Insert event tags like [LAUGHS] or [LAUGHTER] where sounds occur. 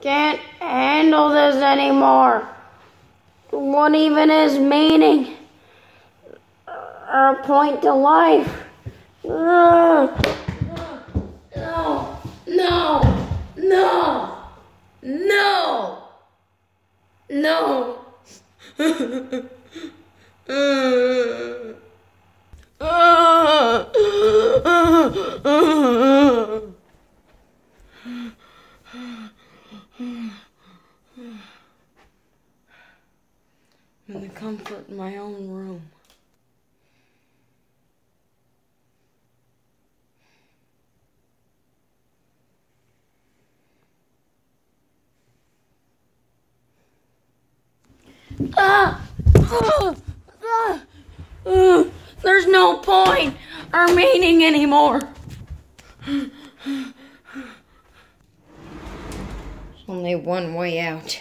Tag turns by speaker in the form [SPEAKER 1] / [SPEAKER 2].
[SPEAKER 1] Can't handle this anymore. What even is meaning? Or a point to life? Ugh. No, no, no, no, no. [LAUGHS] in the comfort in my own room. Ah! Ah! There's no point or meaning anymore. Only one way out.